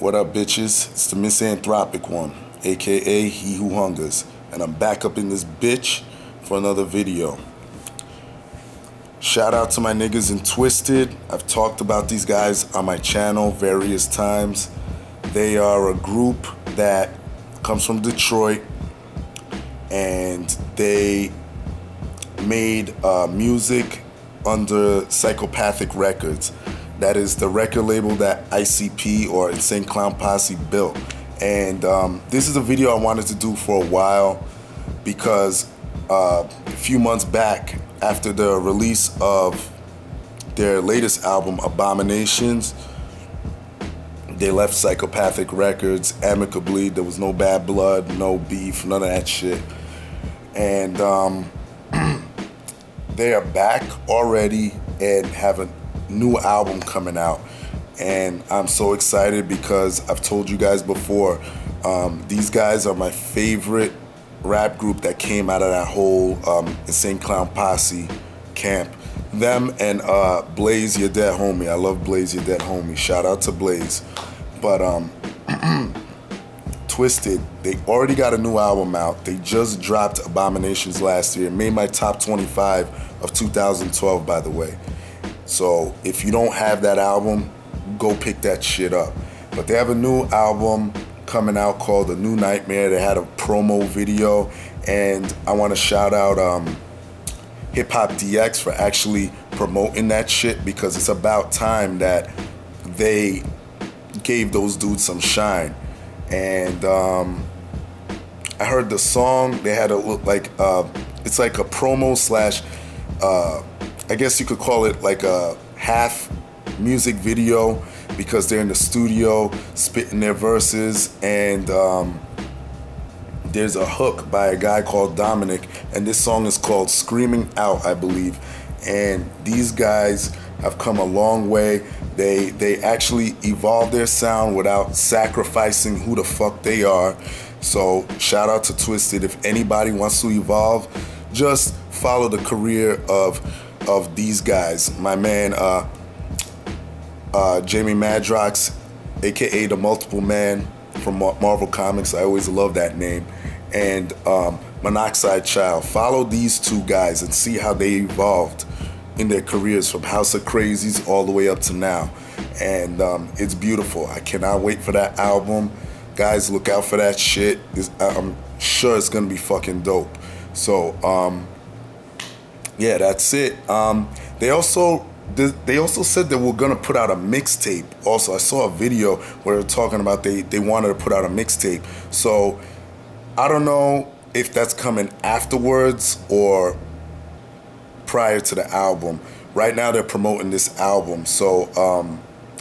What up, bitches? It's the Misanthropik One, aka He Who Hungers, and I'm back up in this bitch for another video. Shout out to my niggas in Twiztid. I've talked about these guys on my channel various times. They are a group that comes from Detroit and they made uh, music under Psychopathic Records. That is the record label that ICP or Insane Clown Posse built. And um, this is a video I wanted to do for a while because uh, a few months back, after the release of their latest album, Abominations, they left Psychopathic Records amicably. There was no bad blood, no beef, none of that shit. And um, they are back already and have a new album coming out. And I'm so excited because I've told you guys before, um, these guys are my favorite rap group that came out of that whole um, Insane Clown Posse camp. Them and uh, Blaze Ya Dead Homie. I love Blaze Ya Dead Homie. Shout out to Blaze. But um, Twiztid, they already got a new album out. They just dropped Abominations last year. Made my top 25 of 2012, by the way. So if you don't have that album, go pick that shit up. But they have a new album coming out called The New Nightmare. They had a promo video, and I want to shout out um, Hip Hop DX for actually promoting that shit because it's about time that they gave those dudes some shine. And um, I heard the song. They had a look like uh, it's like a promo slash. Uh, I guess you could call it like a half music video because they're in the studio spitting their verses and um, there's a hook by a guy called Dominic and this song is called Screaming Out I believe. And these guys have come a long way. They they actually evolved their sound without sacrificing who the fuck they are. So shout out to Twiztid. If anybody wants to evolve just follow the career of of these guys. My man, uh, uh, Jamie Madrox, aka the Multiple Man from Marvel Comics. I always love that name. And um, Monoxide Child. Follow these two guys and see how they evolved in their careers from House of Krazees all the way up to now. And um, it's beautiful. I cannot wait for that album. Guys, look out for that shit. I'm sure it's gonna be fucking dope. So, um, yeah, that's it. Um, they also they also said that we're gonna put out a mixtape. Also, I saw a video where they're talking about they they wanted to put out a mixtape. So I don't know if that's coming afterwards or prior to the album. Right now they're promoting this album, so um,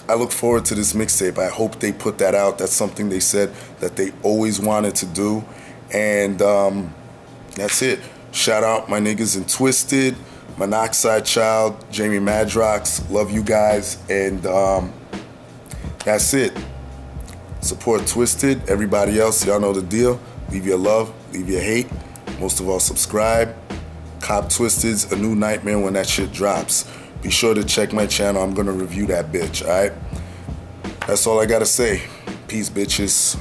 I look forward to this mixtape. I hope they put that out. That's something they said that they always wanted to do, and um, that's it. Shout out my niggas in Twiztid, Monoxide Child, Jamie Madrox. Love you guys. And um, that's it. Support Twiztid. Everybody else, y'all know the deal. Leave your love, leave your hate. Most of all, subscribe. Cop Twiztid's A New Nightmare when that shit drops. Be sure to check my channel. I'm going to review that bitch, all right? That's all I got to say. Peace, bitches.